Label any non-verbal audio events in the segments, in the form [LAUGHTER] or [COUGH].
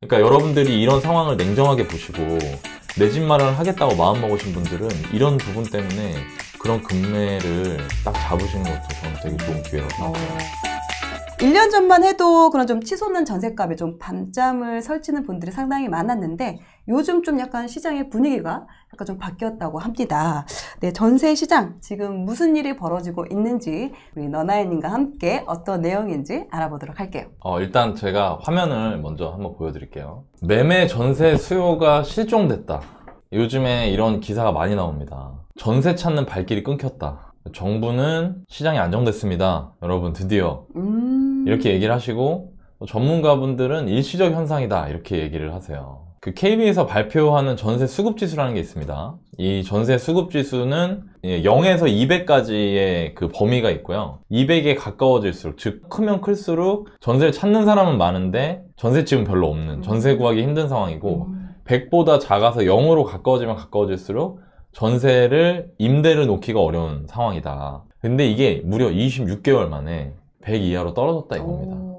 그러니까 여러분들이 이런 상황을 냉정하게 보시고 내 집 마련을 하겠다고 마음먹으신 분들은 이런 부분 때문에 그런 금매를 딱 잡으시는 것도 저는 되게 좋은 기회라고 어. 생각해요. 1년 전만 해도 그런 좀 치솟는 전셋값에 좀 밤잠을 설치는 분들이 상당히 많았는데 요즘 좀 약간 시장의 분위기가 약간 좀 바뀌었다고 합니다. 네, 전세 시장 지금 무슨 일이 벌어지고 있는지 우리 너나연님과 함께 어떤 내용인지 알아보도록 할게요. 어, 일단 제가 화면을 먼저 한번 보여드릴게요. 매매 전세 수요가 실종됐다. 요즘에 이런 기사가 많이 나옵니다. 전세 찾는 발길이 끊겼다. 정부는 시장이 안정됐습니다. 여러분 드디어 음. 이렇게 얘기를 하시고 또 전문가분들은 일시적 현상이다 이렇게 얘기를 하세요. 그 KB에서 발표하는 전세 수급 지수라는 게 있습니다. 이 전세 수급 지수는 0에서 200까지의 그 범위가 있고요. 200에 가까워질수록 즉 크면 클수록 전세를 찾는 사람은 많은데 전세집은 별로 없는 전세 구하기 힘든 상황이고 음. 100보다 작아서 0으로 가까워지면 가까워질수록 전세를 임대를 놓기가 어려운 상황이다. 근데 이게 무려 26개월 만에 100 이하로 떨어졌다 이겁니다. 오.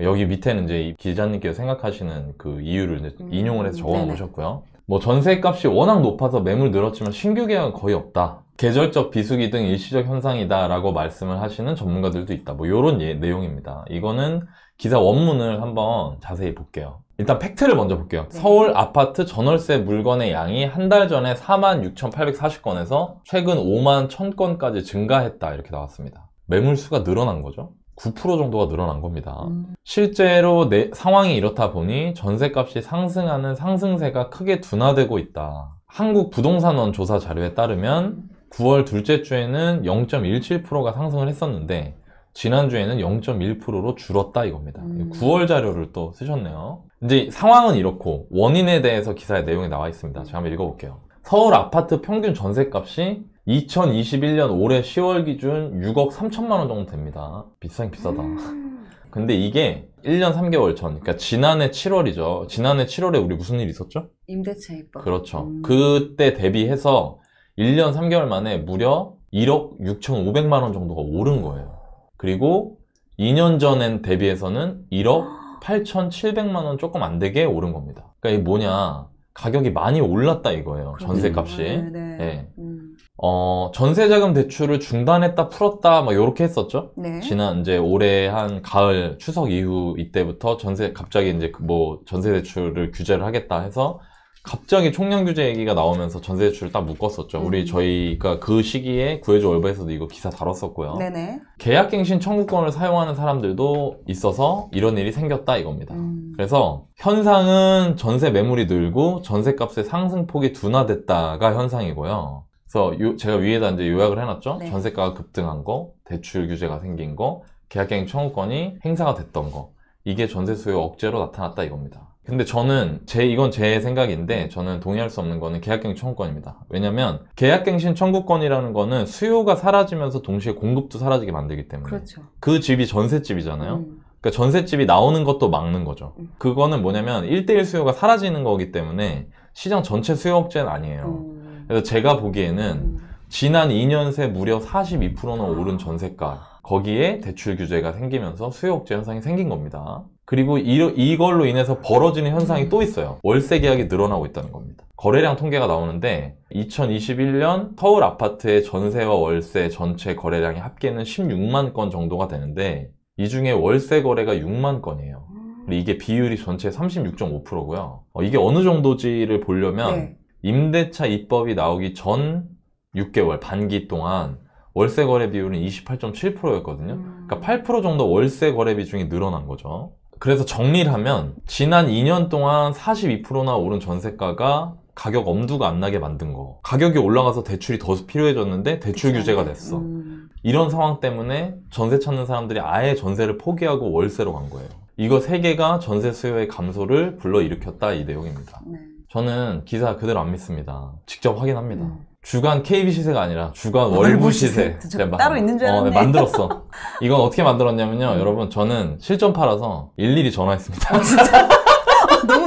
예. 여기 밑에는 이제 이 기자님께서 생각하시는 그 이유를 음, 인용을 해서 적어. 놓으셨고요. 뭐 전세 값이 워낙 높아서 매물 늘었지만 신규 계약은 거의 없다. 계절적 비수기 등 일시적 현상이다 라고 말씀을 하시는 전문가들도 있다. 뭐 이런 예, 내용입니다. 이거는 기사 원문을 한번 자세히 볼게요. 일단 팩트를 먼저 볼게요. 네. 서울 아파트 전월세 물건의 양이 한 달 전에 46,840건에서 최근 5만 1000건까지 증가했다 이렇게 나왔습니다. 매물 수가 늘어난 거죠. 9% 정도가 늘어난 겁니다. 음. 실제로 내 상황이 이렇다 보니 전세값이 상승하는 상승세가 크게 둔화되고 있다. 한국 부동산원 조사 자료에 따르면 9월 둘째 주에는 0.17%가 상승을 했었는데 지난주에는 0.1%로 줄었다 이겁니다. 음. 9월 자료를 또 쓰셨네요. 이제 상황은 이렇고 원인에 대해서 기사의 내용이 나와 있습니다. 제가 한번 읽어볼게요. 서울 아파트 평균 전세값이 2021년 올해 10월 기준 6억 3천만 원 정도 됩니다. 비싸긴 비싸다. 음. [LAUGHS] 근데 이게 1년 3개월 전, 그러니까 지난해 7월이죠. 지난해 7월에 우리 무슨 일 있었죠? 임대차 입법. 그렇죠. 음. 그때 대비해서 1년 3개월 만에 무려 1억 6,500만 원 정도가 오른 거예요. 그리고 2년 전엔 대비해서는 1억 8,700만 원 조금 안 되게 오른 겁니다. 그러니까 이게 뭐냐? 가격이 많이 올랐다 이거예요. 전세 값이. 네, 네. 네. 음. 어, 전세자금 대출을 중단했다 풀었다 막 이렇게 했었죠. 네. 지난 이제 올해 한 가을 추석 이후 이때부터 전세 갑자기 이제 그뭐 전세 대출을 규제를 하겠다 해서 갑자기 총량 규제 얘기가 나오면서 전세 대출을 딱 묶었었죠. 음. 우리 저희가 그 시기에 구해줘 얼바에서도 이거 기사 다뤘었고요. 네네. 계약갱신 청구권을 사용하는 사람들도 있어서 이런 일이 생겼다 이겁니다. 음. 그래서 현상은 전세 매물이 늘고 전세값의 상승폭이 둔화됐다가 현상이고요. 그래서 요- 제가 위에다 이제 요약을 해놨죠. 네. 전세가가 급등한 거, 대출 규제가 생긴 거, 계약갱 청구권이 행사가 됐던 거. 이게 전세 수요 억제로 나타났다 이겁니다. 근데 저는 제 이건 제 생각인데 저는 동의할 수 없는 거는 계약갱 청구권입니다. 왜냐면 계약갱신 청구권이라는 거는 수요가 사라지면서 동시에 공급도 사라지게 만들기 때문에 그렇죠. 그 집이 전세집이잖아요. 음. 그러니까 전셋집이 나오는 것도 막는 거죠. 음. 그거는 뭐냐면 1대1 수요가 사라지는 거기 때문에 시장 전체 수요 억제는 아니에요. 음. 그래서 제가 보기에는 음. 지난 2년 새 무려 42%나 오른 전세가 거기에 대출 규제가 생기면서 수요 억제 현상이 생긴 겁니다. 그리고 이, 이걸로 인해서 벌어지는 현상이 또 있어요. 월세 계약이 늘어나고 있다는 겁니다. 거래량 통계가 나오는데 2021년 서울 아파트의 전세와 월세 전체 거래량이 합계는 16만 건 정도가 되는데 이 중에 월세 거래가 6만 건이에요. 이게 비율이 전체 36.5%고요. 이게 어느 정도지를 보려면 네. 임대차 입법이 나오기 전 6개월 반기 동안 월세 거래 비율은 28.7%였거든요. 음. 그러니까 8% 정도 월세 거래 비중이 늘어난 거죠. 그래서 정리를 하면 지난 2년 동안 42%나 오른 전세가가 가격 엄두가 안 나게 만든 거. 가격이 올라가서 대출이 더 필요해졌는데 대출 그쵸. 규제가 됐어. 음. 이런 상황 때문에 전세 찾는 사람들이 아예 전세를 포기하고 월세로 간 거예요. 이거 세 개가 전세 수요의 감소를 불러일으켰다 이 내용입니다. 네. 저는 기사 그대로 안 믿습니다. 직접 확인합니다. 음. 주간 KB 시세가 아니라 주간 월부 월부 시세. 시세. 따로 있는 줄 어, 알았네. 네, 만들었어. [LAUGHS] 이건 어떻게 만들었냐면요. 음. 여러분, 저는 실전 팔아서 일일이 전화했습니다. 어, 진짜 [LAUGHS]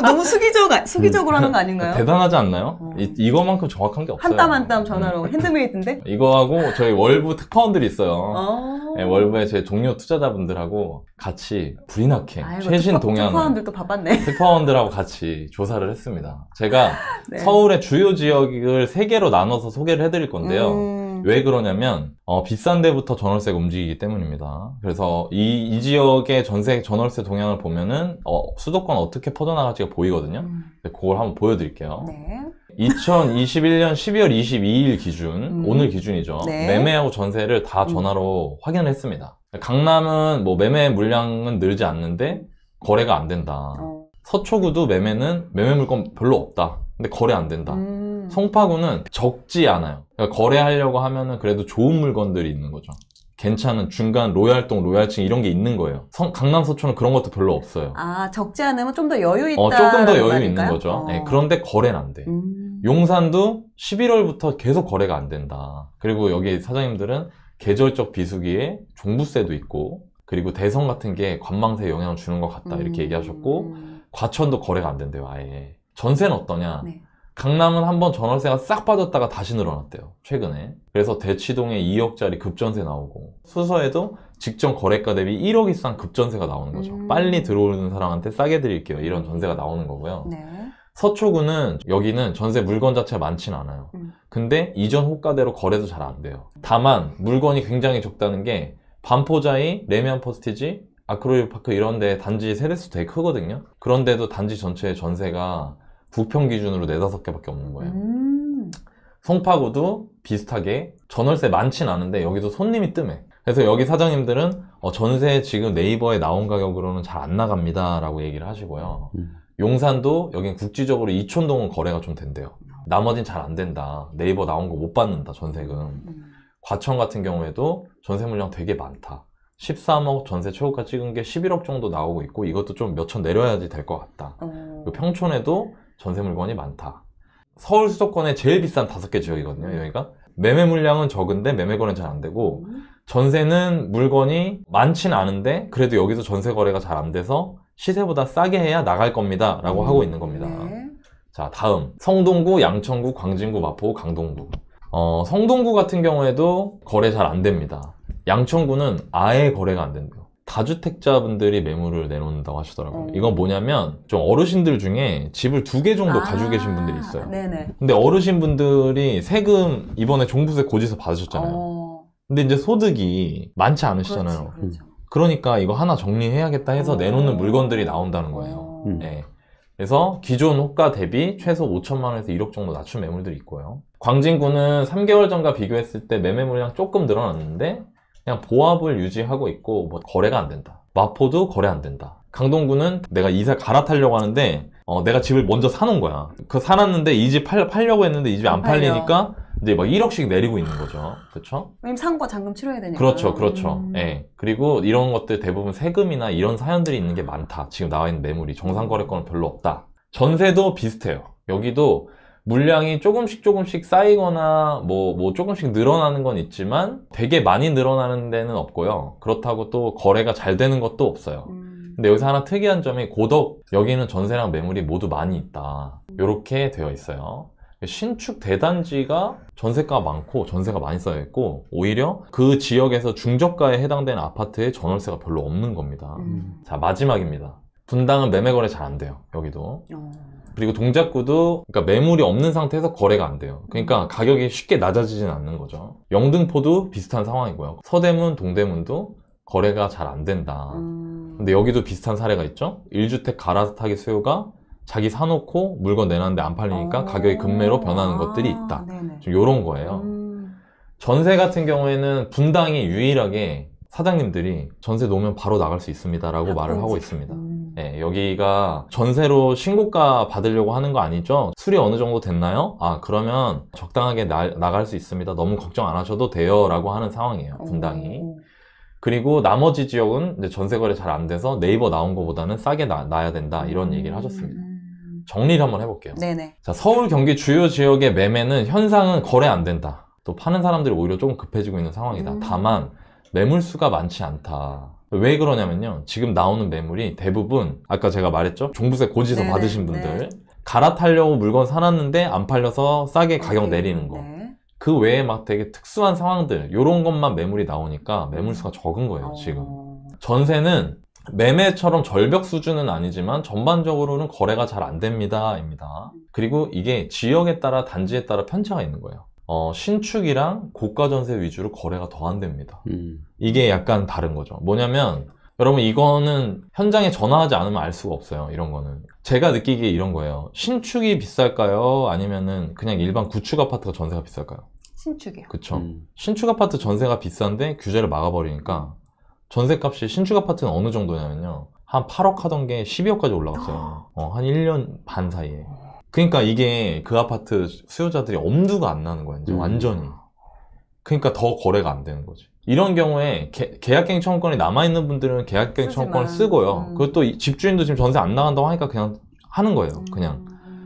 너무 수기적 수기적으로 하는 거 아닌가요? 대단하지 않나요? 어. 이, 이거만큼 정확한 게 없어요. 한 땀 한 땀 전화로 핸드메이드인데? 이거하고 저희 월부 특파원들이 있어요. 어. 네, 월부의 제 동료 투자자분들하고 같이 불이 나게 아이고, 최신 특파- 동향을 특파원들도 바빴네. 특파원들하고 같이 조사를 했습니다. 제가 네. 서울의 주요 지역을 세 개로 나눠서 소개를 해드릴 건데요. 음. 왜 그러냐면 어, 비싼 데부터 전월세가 움직이기 때문입니다. 그래서 이, 이 지역의 전세 전월세 동향을 보면은 어, 수도권 어떻게 퍼져나갈지가 보이거든요. 음. 네, 그걸 한번 보여드릴게요. 네. 2021년 12월 22일 기준, 음. 오늘 기준이죠. 네. 매매하고 전세를 다 음. 전화로 확인을 했습니다. 강남은 뭐 매매 물량은 늘지 않는데 거래가 안 된다. 어. 서초구도 매매는 매매 물건 별로 없다. 근데 거래 안 된다. 음. 송파구는 적지 않아요. 그러니까 거래하려고 하면은 그래도 좋은 물건들이 있는 거죠. 괜찮은 중간 로얄동, 로얄층 이런 게 있는 거예요. 성- 강남 서초는 그런 것도 별로 없어요. 아, 적지 않으면 좀 더 여유 있다. 어, 조금 더 여유 있는 거죠. 어. 네, 그런데 거래는 안 돼. 음. 용산도 11월부터 계속 거래가 안 된다. 그리고 여기 사장님들은 계절적 비수기에 종부세도 있고, 그리고 대선 같은 게 관망세에 영향을 주는 것 같다. 이렇게 음. 얘기하셨고, 음. 과천도 거래가 안 된대요, 아예. 전세는 어떠냐? 네. 강남은 한번 전월세가 싹 빠졌다가 다시 늘어났대요, 최근에. 그래서 대치동에 2억짜리 급전세 나오고, 수서에도 직전 거래가 대비 1억 이상 급전세가 나오는 거죠. 음. 빨리 들어오는 사람한테 싸게 드릴게요. 이런 전세가 나오는 거고요. 네. 서초구는 여기는 전세 물건 자체가 많진 않아요. 음. 근데 이전 호가대로 거래도 잘 안 돼요. 다만 물건이 굉장히 적다는 게 반포자이, 레미안 퍼스티지, 아크로이 파크 이런 데 단지 세대수 되게 크거든요. 그런데도 단지 전체의 전세가 부평 기준으로 네다섯 개밖에 없는 거예요. 음. 송파구도 비슷하게 전월세 많진 않은데 여기도 손님이 뜸해. 그래서 여기 사장님들은 어, 전세 지금 네이버에 나온 가격으로는 잘 안 나갑니다 라고 얘기를 하시고요. 음. 용산도 여긴 국지적으로 이촌동은 거래가 좀 된대요. 나머진 잘 안 된다. 네이버 나온 거 못 받는다, 전세금. 음. 과천 같은 경우에도 전세 물량 되게 많다. 13억 전세 최고가 찍은 게 11억 정도 나오고 있고 이것도 좀 몇 천 내려야지 될 것 같다. 어. 그리고 평촌에도 전세 물건이 많다. 서울 수도권의 제일 비싼 다섯 개 지역이거든요, 여기가. 매매 물량은 적은데 매매 거래는 잘 안 되고 음. 전세는 물건이 많진 않은데 그래도 여기서 전세 거래가 잘 안 돼서 시세보다 싸게 해야 나갈 겁니다. 라고 하고 있는 겁니다. 네. 자, 다음. 성동구, 양천구, 광진구, 마포구, 강동구. 어, 성동구 같은 경우에도 거래 잘 안 됩니다. 양천구는 아예 거래가 안 된대요. 다주택자분들이 매물을 내놓는다고 하시더라고요. 어. 이건 뭐냐면 좀 어르신들 중에 집을 두 개 정도 아, 가지고 계신 분들이 있어요. 네네. 근데 어르신분들이 세금 이번에 종부세 고지서 받으셨잖아요. 어. 근데 이제 소득이 많지 않으시잖아요. 그렇지, 그렇죠. 그러니까 이거 하나 정리해야겠다 해서 어. 내놓는 물건들이 나온다는 거예요. 어. 음. 네. 그래서 기존 호가 대비 최소 5천만 원에서 1억 정도 낮춘 매물들이 있고요. 광진구는 3개월 전과 비교했을 때 매매 물량 조금 늘어났는데 그냥 보합을 유지하고 있고 뭐 거래가 안 된다. 마포도 거래 안 된다. 강동구는 내가 이사 갈아타려고 하는데 어, 내가 집을 먼저 사놓은 거야. 그 사놨는데 이 집 팔려고 했는데 이 집이 안. 팔리니까 이제 막 1억씩 내리고 있는 거죠. 그렇죠? 왜냐면 상과 잔금 치러야 되니까. 그렇죠, 그렇죠. 음. 예. 그리고 이런 것들 대부분 세금이나 이런 사연들이 있는 게 많다. 지금 나와 있는 매물이 정상 거래권은 별로 없다. 전세도 비슷해요. 여기도 물량이 조금씩 조금씩 쌓이거나 뭐, 뭐 조금씩 늘어나는 건 있지만 되게 많이 늘어나는 데는 없고요. 그렇다고 또 거래가 잘 되는 것도 없어요. 음. 근데 여기서 하나 특이한 점이 고덕 여기는 전세랑 매물이 모두 많이 있다. 이렇게 되어 있어요. 신축 대단지가 전세가 많고 전세가 많이 쌓여 있고 오히려 그 지역에서 중저가에 해당되는 아파트에 전월세가 별로 없는 겁니다. 음. 자 마지막입니다. 분당은 매매 거래 잘 안 돼요. 여기도 어. 그리고 동작구도 그러니까 매물이 없는 상태에서 거래가 안 돼요. 그러니까 가격이 쉽게 낮아지진 않는 거죠. 영등포도 비슷한 상황이고요. 서대문, 동대문도 거래가 잘 안 된다. 음. 근데 여기도 비슷한 사례가 있죠. 1주택 갈아타기 수요가 자기 사놓고 물건 내놨는데 안 팔리니까 어. 가격이 급매로 변하는 것들이 아, 있다. 네네. 좀 요런 거예요. 음. 전세 같은 경우에는 분당이 유일하게 사장님들이 전세 놓으면 바로 나갈 수 있습니다라고 말을 하고 있습니다. 음. 네, 여기가 전세로 신고가 받으려고 하는 거 아니죠? 수리 어느 정도 됐나요? 아, 그러면 적당하게 나, 나갈 수 있습니다. 너무 걱정 안 하셔도 돼요. 라고 하는 상황이에요. 분당이. 어. 그리고 나머지 지역은 이제 전세 거래 잘 안 돼서 네이버 나온 것보다는 싸게 나, 놔야 된다. 이런 얘기를 하셨습니다. 음. 정리를 한번 해볼게요. 네네. 자, 서울, 경기 주요 지역의 매매는 현상은 거래 안 된다. 또 파는 사람들이 오히려 조금 급해지고 있는 상황이다. 음. 다만 매물수가 많지 않다. 왜 그러냐면요. 지금 나오는 매물이 대부분 아까 제가 말했죠. 종부세 고지서 네네, 받으신 분들 네. 갈아타려고 물건 사놨는데 안 팔려서 싸게 가격 내리는 거. 네. 그 외에 막 되게 특수한 상황들, 요런 것만 매물이 나오니까 매물수가 적은 거예요, 지금. 어. 전세는 매매처럼 절벽 수준은 아니지만 전반적으로는 거래가 잘 안 됩니다. 입니다. 그리고 이게 지역에 따라 단지에 따라 편차가 있는 거예요. 어, 신축이랑 고가 전세 위주로 거래가 더 안 됩니다. 음. 이게 약간 다른 거죠. 뭐냐면 여러분 이거는 현장에 전화하지 않으면 알 수가 없어요. 이런 거는. 제가 느끼기에 이런 거예요. 신축이 비쌀까요? 아니면은 그냥 일반 구축 아파트가 전세가 비쌀까요? 신축이요. 그쵸? 음. 신축 아파트 전세가 비싼데 규제를 막아버리니까 전세값이 신축 아파트는 어느 정도냐면요. 한 8억 하던 게 12억까지 올라갔어요. 어, 한 1년 반 사이에. 그러니까 이게 그 아파트 수요자들이 엄두가 안 나는 거예요. 이제 음. 완전히. 그러니까 더 거래가 안 되는 거지. 이런 경우에 개- 계약갱 청구권이 남아있는 분들은 계약갱 청구권을 쓰고요. 음. 그것도 이 집주인도 지금 전세 안 나간다고 하니까 그냥 하는 거예요. 그냥.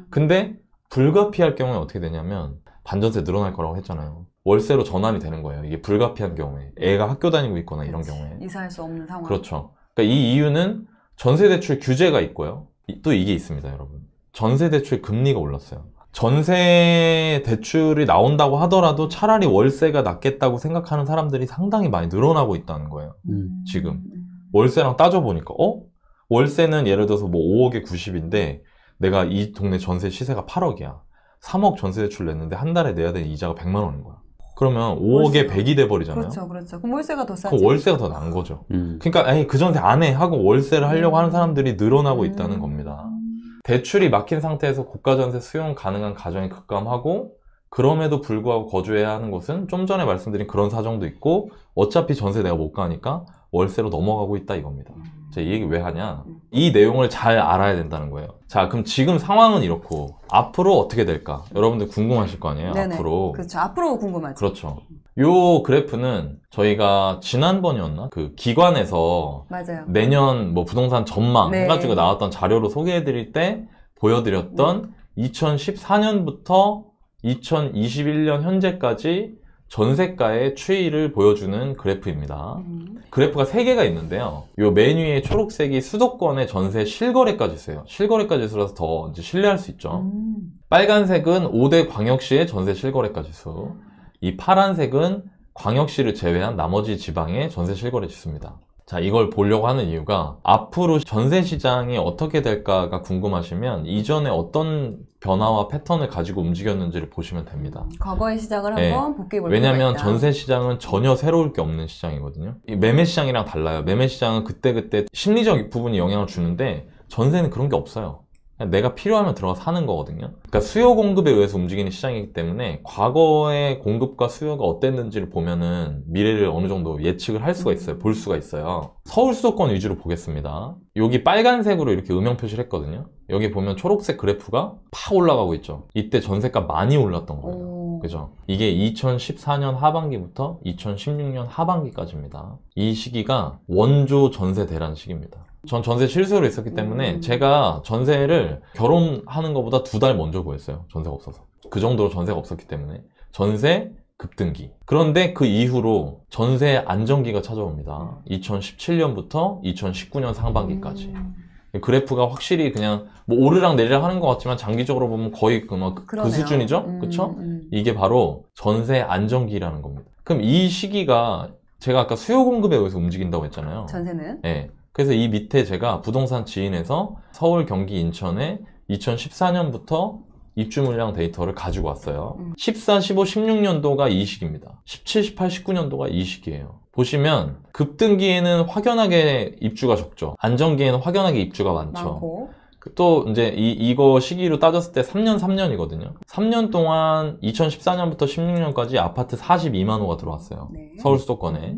근데 불가피할 경우에 어떻게 되냐면 반전세 늘어날 거라고 했잖아요. 월세로 전환이 되는 거예요. 이게 불가피한 경우에 애가 학교 다니고 있거나 이런 그렇지. 경우에 이사할 수 없는 상황. 그렇죠. 그러니까 이 이유는 전세 대출 규제가 있고요. 이- 또 이게 있습니다, 여러분. 전세 대출 금리가 올랐어요. 전세 대출이 나온다고 하더라도 차라리 월세가 낫겠다고 생각하는 사람들이 상당히 많이 늘어나고 있다는 거예요. 음. 지금. 음. 월세랑 따져보니까, 어? 월세는 예를 들어서 뭐 5억에 90인데, 내가 이 동네 전세 시세가 8억이야. 3억 전세 대출 냈는데 한 달에 내야 되는 이자가 100만 원인 거야. 그러면 5억에 월세가. 100이 돼버리잖아요. 그렇죠, 그렇죠. 그럼 월세가 더 싸지. 그 월세가 더 난 거죠. 음. 그러니까, 에이, 그 전세 안 해. 하고 월세를 하려고 하는 사람들이 늘어나고 음. 있다는 겁니다. 대출이 막힌 상태에서 고가 전세 수용 가능한 가정이 급감하고, 그럼에도 불구하고 거주해야 하는 곳은 좀 전에 말씀드린 그런 사정도 있고, 어차피 전세 내가 못 가니까 월세로 넘어가고 있다 이겁니다. 음. 제가 이 얘기 왜 하냐? 음. 이 내용을 잘 알아야 된다는 거예요. 자, 그럼 지금 상황은 이렇고, 앞으로 어떻게 될까? 여러분들 궁금하실 거 아니에요? 네네. 앞으로. 그렇죠. 앞으로 궁금하죠. 그렇죠. 요 그래프는 저희가 지난번이었나? 그 기관에서 맞아요. 내년 뭐 부동산 전망 네. 해가지고 나왔던 자료로 소개해드릴 때 보여드렸던 2014년부터 2021년 현재까지 전세가의 추이를 보여주는 그래프입니다. 음. 그래프가 3개가 있는데요. 요 맨 위에 초록색이 수도권의 전세 실거래가 지수예요. 실거래가 지수라서 더 이제 신뢰할 수 있죠. 음. 빨간색은 5대 광역시의 전세 실거래가 지수. 이 파란색은 광역시를 제외한 나머지 지방의 전세 실거래 지수입니다. 자, 이걸 보려고 하는 이유가 앞으로 전세 시장이 어떻게 될까가 궁금하시면 이전에 어떤 변화와 패턴을 가지고 움직였는지를 보시면 됩니다. 과거의 시장을 네. 한번 복귀해 볼 왜냐하면. 전세 시장은 전혀 새로울 게 없는 시장이거든요. 이 매매 시장이랑 달라요. 매매 시장은 그때그때 심리적 부분이 영향을 주는데 전세는 그런 게 없어요. 내가 필요하면 들어가 사는 거거든요. 그러니까 수요 공급에 의해서 움직이는 시장이기 때문에 과거의 공급과 수요가 어땠는지를 보면은 미래를 어느 정도 예측을 할 수가 있어요. 볼 수가 있어요. 서울 수도권 위주로 보겠습니다. 여기 빨간색으로 이렇게 음영 표시를 했거든요. 여기 보면 초록색 그래프가 팍 올라가고 있죠. 이때 전세가 많이 올랐던 거예요. 오. 그죠? 이게 2014년 하반기부터 2016년 하반기까지입니다. 이 시기가 원조 전세 대란 시기입니다. 전 전세 실수로 있었기 때문에 음. 제가 전세를 결혼하는 것보다 두 달 먼저 구했어요. 전세가 없어서. 그 정도로 전세가 없었기 때문에. 전세 급등기. 그런데 그 이후로 전세 안정기가 찾아옵니다. 2017년부터 2019년 상반기까지. 음. 그래프가 확실히 그냥 뭐 오르락 내리락 하는 것 같지만 장기적으로 보면 거의 그, 막 그. 수준이죠? 음, 그쵸? 음. 이게 바로 전세 안정기라는 겁니다. 그럼 이 시기가 제가 아까 수요 공급에 의해서 움직인다고 했잖아요. 전세는 네. 그래서 이 밑에 제가 부동산 지인에서 서울, 경기, 인천에 2014년부터 입주 물량 데이터를 가지고 왔어요. 음. 14, 15, 16년도가 이 시기입니다. 17, 18, 19년도가 이 시기예요. 보시면 급등기에는 확연하게 입주가 적죠. 안정기에는 확연하게 입주가 많죠. 많고 또 이제 이, 이거 시기로 따졌을 때 3년 3년이거든요. 3년 동안 2014년부터 16년까지 아파트 42만 호가 들어왔어요. 네. 서울 수도권에.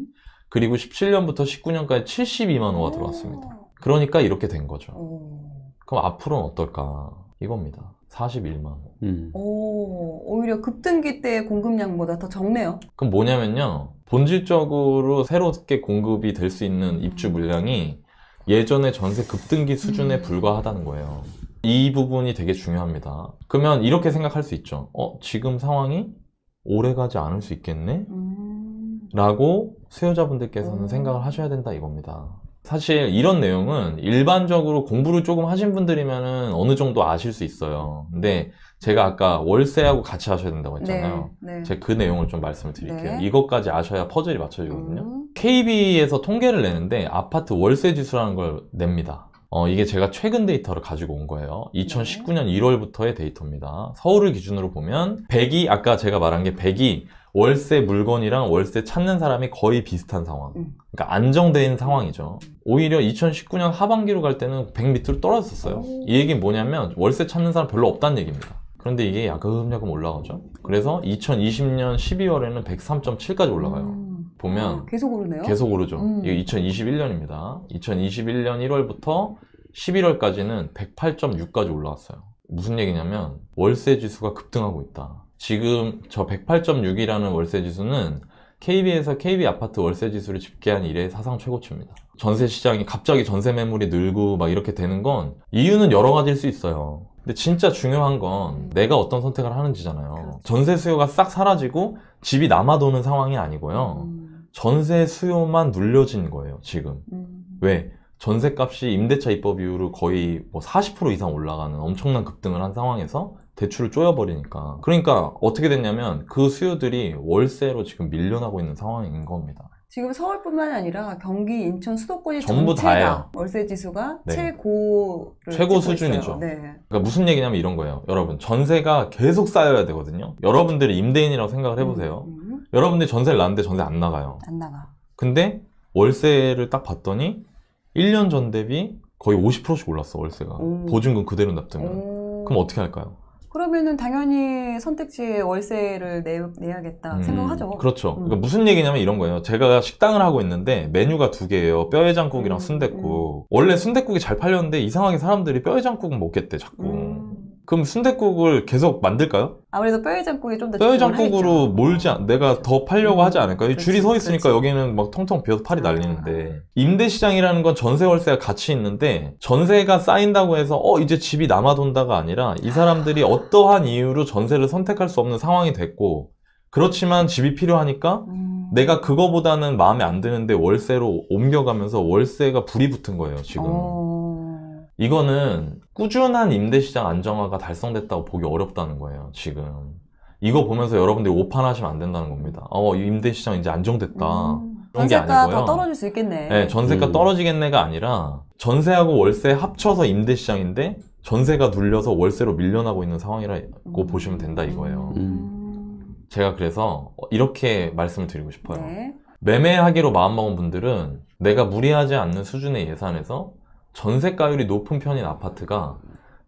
그리고 17년부터 19년까지 72만 호가 들어왔습니다. 그러니까 이렇게 된 거죠. 오. 그럼 앞으로는 어떨까? 이겁니다. 41만 호. 음. 오, 오히려 급등기 때의 공급량보다 더 적네요. 그럼 뭐냐면요. 본질적으로 새롭게 공급이 될 수 있는 입주 물량이 예전의 전세 급등기 수준에 음. 불과하다는 거예요. 이 부분이 되게 중요합니다. 그러면 이렇게 생각할 수 있죠. 어, 지금 상황이 오래 가지 않을 수 있겠네? 음. 라고 수요자분들께서는 음. 생각을 하셔야 된다 이겁니다. 사실 이런 내용은 일반적으로 공부를 조금 하신 분들이면 어느 정도 아실 수 있어요. 근데 제가 아까 월세하고 같이 하셔야 된다고 했잖아요. 네. 네. 제가 그 내용을 좀 말씀을 드릴게요. 네. 이것까지 아셔야 퍼즐이 맞춰지거든요. 음. KB에서 통계를 내는데 아파트 월세 지수라는 걸 냅니다. 어, 이게 제가 최근 데이터를 가지고 온 거예요. 2019년 1월부터의 데이터입니다. 서울을 기준으로 보면 100이 아까 제가 말한 게 100이 월세 물건이랑 월세 찾는 사람이 거의 비슷한 상황. 음. 그러니까 안정된 상황이죠. 오히려 2019년 하반기로 갈 때는 100 밑으로 떨어졌어요. 오. 이 얘기는 뭐냐면 월세 찾는 사람 별로 없다는 얘기입니다. 그런데 이게 야금야금 올라가죠. 그래서 2020년 12월에는 103.7까지 올라가요. 음. 보면 아, 계속 오르네요. 계속 오르죠. 음. 이게 2021년입니다. 2021년 1월부터 11월까지는 108.6까지 올라왔어요. 무슨 얘기냐면 월세 지수가 급등하고 있다. 지금 저 108.6이라는 월세 지수는 KB에서 KB 아파트 월세 지수를 집계한 이래 사상 최고치입니다. 전세 시장이 갑자기 전세 매물이 늘고 막 이렇게 되는 건 이유는 여러 가지일 수 있어요. 근데 진짜 중요한 건 내가 어떤 선택을 하는지잖아요. 그렇죠. 전세 수요가 싹 사라지고 집이 남아도는 상황이 아니고요. 음. 전세 수요만 눌려진 거예요, 지금. 음. 왜? 전세값이 임대차 입법 이후로 거의 뭐 40% 이상 올라가는 엄청난 급등을 한 상황에서 대출을 쪼여버리니까. 그러니까 어떻게 됐냐면 그 수요들이 월세로 지금 밀려나고 있는 상황인 겁니다. 지금 서울뿐만 아니라 경기, 인천, 수도권이 전부 다예요. 월세 지수가 네. 최고를 최고 수준이죠. 네. 그러니까 무슨 얘기냐면 이런 거예요. 여러분, 전세가 계속 쌓여야 되거든요. 여러분들이 임대인이라고 생각을 해보세요. 음, 음. 여러분들이 전세를 놨는데 전세 안 나가요. 안 나가. 근데 월세를 딱 봤더니 1년 전 대비 거의 50%씩 올랐어, 월세가. 오. 보증금 그대로 납득면. 오. 그럼 어떻게 할까요? 그러면은 당연히 선택지에 월세를 내, 내야겠다 음, 생각하죠. 그렇죠. 음. 그러니까 무슨 얘기냐면 이런 거예요. 제가 식당을 하고 있는데 메뉴가 두 개예요. 뼈해장국이랑 음, 순댓국. 원래 순댓국이 잘 팔렸는데 이상하게 사람들이 뼈해장국은 먹겠대 자꾸. 음. 그럼 순댓국을 계속 만들까요? 아무래도 뼈해장국이 좀 더 뼈해장국으로 몰지 않, 내가 더 팔려고 음, 하지 않을까요? 그렇지, 줄이 서 있으니까 그렇지. 여기는 막 텅텅 비어서 팔이 아. 날리는데 임대 시장이라는 건 전세 월세가 같이 있는데 전세가 쌓인다고 해서 어 이제 집이 남아돈다가 아니라 이 사람들이 어떠한 이유로 전세를 선택할 수 없는 상황이 됐고 그렇지만 집이 필요하니까 음. 내가 그거보다는 마음에 안 드는데 월세로 옮겨가면서 월세가 불이 붙은 거예요, 지금. 어. 이거는 꾸준한 임대시장 안정화가 달성됐다고 보기 어렵다는 거예요, 지금. 이거 보면서 여러분들이 오판하시면 안 된다는 겁니다. 어, 이 임대시장 이제 안정됐다. 음. 전세가 아니고요. 더 떨어질 수 있겠네. 네, 전세가 음. 떨어지겠네가 아니라 전세하고 월세 합쳐서 임대시장인데 전세가 눌려서 월세로 밀려나고 있는 상황이라고 음. 보시면 된다 이거예요. 음. 제가 그래서 이렇게 말씀을 드리고 싶어요. 네. 매매하기로 마음먹은 분들은 내가 무리하지 않는 수준의 예산에서 전세가율이 높은 편인 아파트가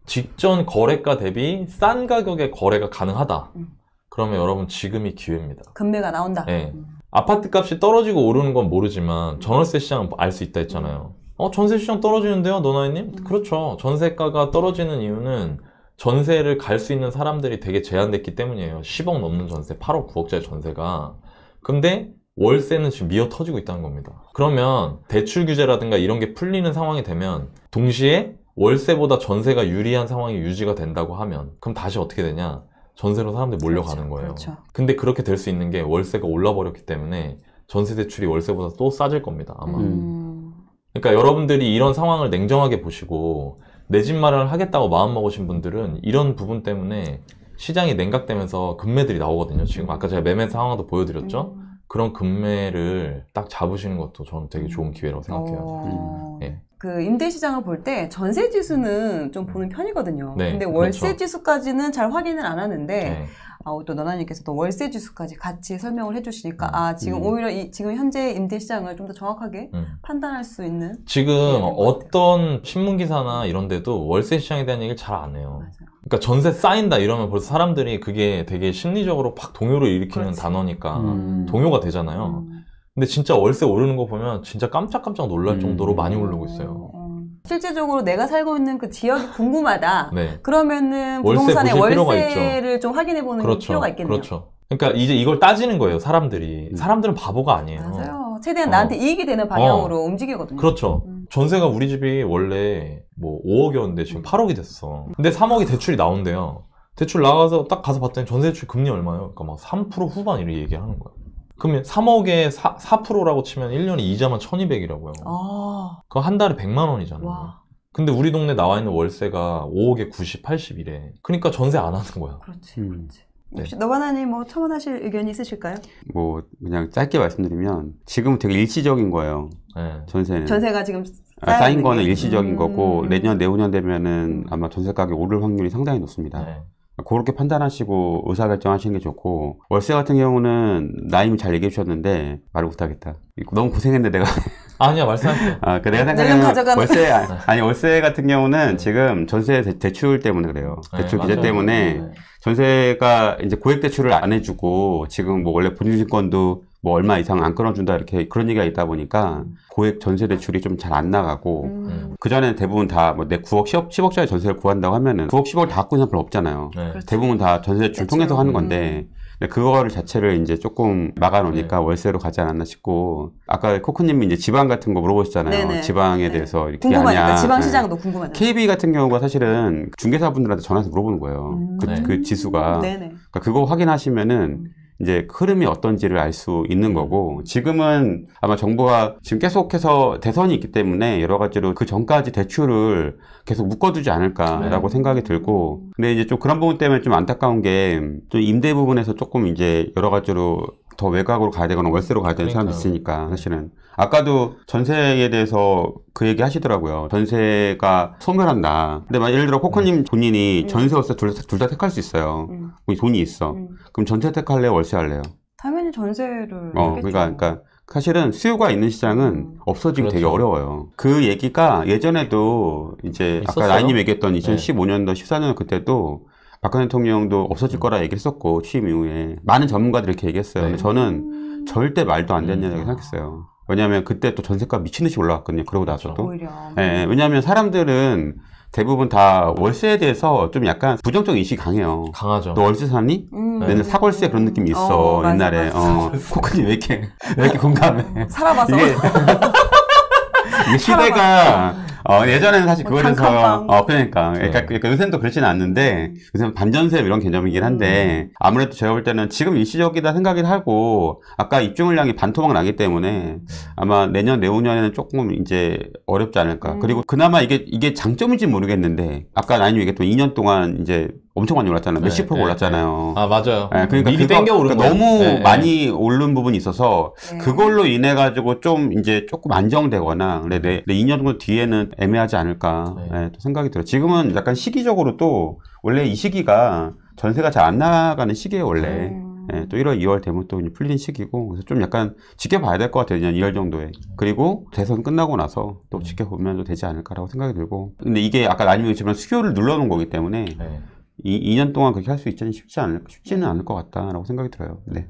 직전 거래가 대비 싼 가격에 거래가 가능하다. 음. 그러면 여러분 지금이 기회입니다. 금매가 나온다. 네. 음. 아파트 값이 떨어지고 오르는 건 모르지만 전월세 시장은 알 수 있다 했잖아요. 어, 전세 시장 떨어지는데요, 노나이님? 음. 그렇죠. 전세가가 떨어지는 이유는 전세를 갈 수 있는 사람들이 되게 제한됐기 때문이에요. 10억 넘는 전세, 8억, 9억짜리 전세가. 근데 월세는 지금 미어 터지고 있다는 겁니다. 그러면 대출 규제라든가 이런 게 풀리는 상황이 되면 동시에 월세보다 전세가 유리한 상황이 유지가 된다고 하면 그럼 다시 어떻게 되냐? 전세로 사람들이 몰려가는 그렇죠, 거예요. 그렇죠. 근데 그렇게 될 수 있는 게 월세가 올라버렸기 때문에 전세 대출이 월세보다 또 싸질 겁니다. 아마. 음. 그러니까 여러분들이 이런 상황을 냉정하게 보시고 내 집 마련을 하겠다고 마음먹으신 분들은 이런 부분 때문에 시장이 냉각되면서 금매들이 나오거든요. 지금 아까 제가 매매 상황도 보여드렸죠. 음. 그런 금매를 딱 잡으시는 것도 저는 되게 좋은 기회라고 생각해요. 어, 예. 그 임대 시장을 볼 때 전세 지수는 좀 보는 편이거든요. 네, 근데 월세 그렇죠. 지수까지는 잘 확인을 안 하는데 네. 아, 또 너나님께서도 월세 지수까지 같이 설명을 해주시니까 음, 아 지금 음. 오히려 이, 지금 현재 임대 시장을 좀 더 정확하게 음. 판단할 수 있는 지금. 어떤 신문 기사나 이런 데도 월세 시장에 대한 얘기를 잘 안 해요. 맞아요. 그러니까 전세 쌓인다 이러면 벌써 사람들이 그게 되게 심리적으로 팍 동요를 일으키는 그렇지. 단어니까 음. 동요가 되잖아요. 음. 근데 진짜 월세 오르는 거 보면 진짜 깜짝깜짝 놀랄 음. 정도로 많이 오르고 있어요. 어, 어. 실제적으로 내가 살고 있는 그 지역이 궁금하다. [LAUGHS] 네. 그러면은 월세 부동산의 필요가 월세를 좀 확인해 보는 그렇죠. 필요가 있겠네요. 그렇죠. 그러니까 이제 이걸 따지는 거예요, 사람들이. 음. 사람들은 바보가 아니에요. 맞아요. 최대한 어. 나한테 이익이 되는 방향으로 움직이거든요. 그렇죠. 음. 전세가 우리 집이 원래 뭐 5억이었는데 지금 8억이 됐어. 근데 3억이 대출이 나온대요. 대출 나가서 딱 가서 봤더니 전세 대출 금리 얼마예요? 그러니까 막 3% 후반 이렇게 얘기하는 거야. 그러면 3억에 4, 4%라고 치면 1년에 이자만 1200이라고요. 아, 그거 한 달에 100만 원이잖아요. 와, 근데 우리 동네 나와 있는 월세가 5억에 90, 80이래. 그러니까 전세 안 하는 거야. 그렇지, 음. 그렇지. 네. 혹시 너바나님 뭐 첨언하실 의견이 있으실까요? 뭐 그냥 짧게 말씀드리면 지금은 되게 일시적인 거예요. 네. 전세는. 전세가 지금 아, 쌓인 거는 게. 일시적인 음. 거고 내년 내후년 되면은 음. 아마 전세 가격이 오를 확률이 상당히 높습니다. 네. 그렇게 판단하시고 의사결정하시는 게 좋고 월세 같은 경우는 나임이 잘 얘기해 주셨는데 말을 못하겠다. 너무 고생했는데 내가 [LAUGHS] 아니야, 말씀하세요. 아, 그 내가 생각하는 월세 아니 월세 같은 경우는 지금 전세 대, 대출 때문에 그래요. 대출 네, 규제 맞아요. 때문에 네. 전세가 이제 고액 대출을 안 해주고 지금 뭐 원래 본인신권도 뭐 얼마 이상 안 끊어준다 이렇게 그런 얘기가 있다 보니까 고액 전세 대출이 좀 잘 안 나가고 음. 그 전에는 대부분 다 뭐 내 9억 10억 10억짜리 전세를 구한다고 하면은 9억 10억을 다 갖고 있는 사람 별로 없잖아요. 네. 그렇죠. 대부분 다 전세 대출. 통해서 하는 음. 건데 근데 그거를 자체를 이제 조금 막아놓으니까 네. 월세로 가지 않았나 싶고 아까 코크님이 이제 지방 같은 거 물어보셨잖아요. 네네. 지방에 네. 대해서 이렇게 궁금하니까 하냐. 지방 네. 시장도 궁금하네요. KB 같은 경우가 사실은 중개사분들한테 전화해서 물어보는 거예요. 음. 그, 네. 그 지수가. 네네. 그러니까 그거 확인하시면은 음. 이제 흐름이 어떤지를 알 수 있는 거고 지금은 아마 정부가 지금 계속해서 대선이 있기 때문에 여러 가지로 그 전까지 대출을 계속 묶어두지 않을까라고 네. 생각이 들고 근데 이제 좀 그런 부분 때문에 좀 안타까운 게 좀 임대 부분에서 조금 이제 여러 가지로 더 외곽으로 가야 되거나 월세로 가야 되는 사람이 그러니까요. 있으니까 사실은 아까도 전세에 대해서 그 얘기 하시더라고요 전세가 소멸한다 근데 막 예를 들어 코코님 본인이 음. 전세 월세 둘 다 택할 수 있어요 음. 돈이 있어 음. 그럼 전세 택할래요? 월세 할래요? 당연히 전세를 어, 하겠죠. 그러니까, 그러니까 사실은 수요가 있는 시장은 음. 없어지기 되게 그렇죠. 어려워요. 그 얘기가 예전에도 이제 아까 있었어요? 라인님 얘기했던 네. 2015년도, 14년 그때도 박근혜 대통령도 없어질 거라 얘기를 했었고 취임 이후에 많은 전문가들이 이렇게 얘기했어요. 근데 네. 저는 음. 절대 말도 안 되는 음. 얘기 생각했어요. 왜냐하면 그때 또 전세가 미친 듯이 올라갔거든요. 그러고 나서도. 오히려. 예, 왜냐하면 사람들은 대부분 다 월세에 대해서 좀 약간 부정적 인식이 강해요. 강하죠. 너 월세 사니? 음. 내는 사골세 그런 느낌이 있어 어, 맞아, 옛날에 맞아. 어 코크님 왜 이렇게 왜 이렇게 공감해 살아봐서. 이게 [LAUGHS] 이게 시대가 어, 예전에는 사실 뭐 그거에 대해서 단칸방. 어 그러니까 그러니까, 네. 그러니까 요새는 또 그렇지는 않는데 요새는 반전세 이런 개념이긴 한데 아무래도 제가 볼 때는 지금 일시적이다 생각을 하고 아까 입주물량이 반토막 나기 때문에 아마 내년 내후년에는 조금 이제 어렵지 않을까 음. 그리고 그나마 이게 이게 장점인지 모르겠는데 아까 나님 얘기했던 2년 동안 이제 엄청 많이 올랐잖아요 몇십 네, 프로 네, 올랐잖아요 아, 맞아요. 네, 그러니까 미리 그거- 땡겨 오른 그러니까 거예요. 너무 네, 네. 많이 오른 부분이 있어서 네. 그걸로 인해 가지고 좀 이제 조금 안정되거나 근데 내, 내 2년 정도 뒤에는 애매하지 않을까 네. 네, 또 생각이 들어요. 지금은 약간 시기적으로 또 원래 이 시기가 전세가 잘 안 나가는 시기예요 원래. 음. 예, 또 1월, 2월 되면 또 풀리는 시기고 그래서 좀 약간 지켜봐야 될 것 같아요. 그냥 2월 정도에. 그리고 대선 끝나고 나서 또 음. 지켜보면 또 되지 않을까라고 생각이 들고 근데 이게 아까 나님이 얘기했지만 수요를 눌러놓은 거기 때문에 네. 이 2년 동안 그렇게 할 수 있지는 쉽지 않을, 쉽지는 않을 것 같다라고 생각이 들어요. 네.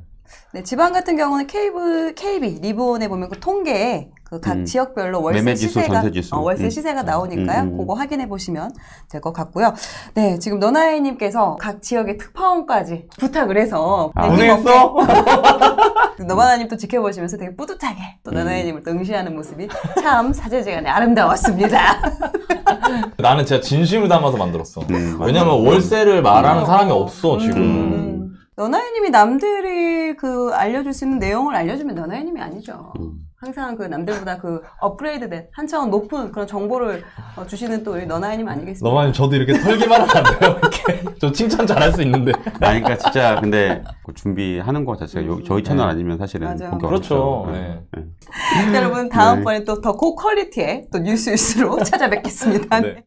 네, 지방 같은 경우는 KB, KB 리본에 보면 그 통계에 그각 음. 지역별로 월세 매매지수, 시세가 전세지수. 어, 월세 음. 시세가 나오니까요. 음, 음. 그거 확인해 보시면 될 것 같고요. 네, 지금 너나이님께서 각 지역의 특파원까지 부탁을 해서 아, 네, 힘 고생했어? 너바나님 또 지켜보시면서 되게 뿌듯하게 또 음. 너나이님을 또 응시하는 모습이 참 사제지간에 아름다웠습니다. [LAUGHS] 나는 진짜 진심을 담아서 만들었어. 음, 왜냐면. 월세를 말하는 음. 사람이 없어, 지금. 음. 너나이님이 남들이 그 알려줄 수 있는 내용을 알려주면 너나이님이 아니죠. 음. 항상 그 남들보다 그 업그레이드된 한 차원 높은 그런 정보를 어, 주시는 또 우리 너나이님 아니겠습니까? 너만 저도 이렇게 털기만 하면 안 돼요, 이렇게. 저 칭찬 잘할 수 있는데. 아니, 그러니까 진짜 근데 그 준비하는 거 자체가 요- 음. 저희 채널 네. 아니면 사실은 맞아요. 보기 그렇죠. 어렵죠. 네. 네. [LAUGHS] 여러분 다음번에 또 더 고퀄리티의 또 뉴스일수록 [LAUGHS] 찾아뵙겠습니다. 네.